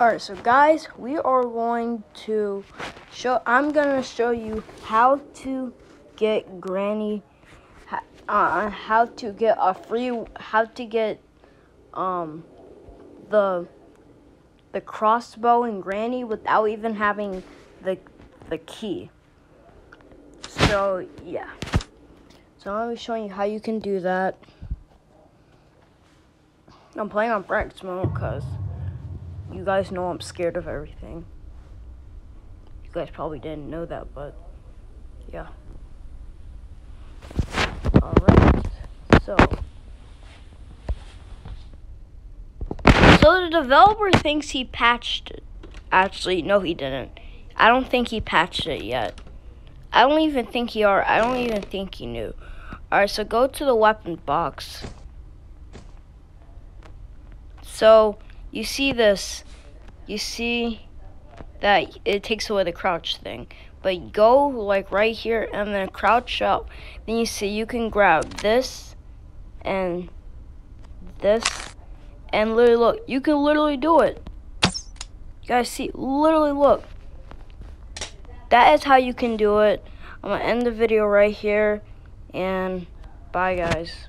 Alright, so guys, we are going to show, I'm going to show you how to get Granny, uh, how to get a free, how to get, um, the, the crossbow and Granny without even having the, the key. So, yeah. So I'm going to be showing you how you can do that. I'm playing on practice mode because you guys know I'm scared of everything. You guys probably didn't know that, but yeah. Alright, so. So the developer thinks he patched it. Actually, no, he didn't. I don't think he patched it yet. I don't even think he are. I don't even think he knew. Alright, so go to the weapon box. So you see this, you see that it takes away the crouch thing. But go like right here and then crouch up. Then you see you can grab this and this and literally look. You can literally do it. You guys see, literally look. That is how you can do it. I'm to end the video right here. And bye guys.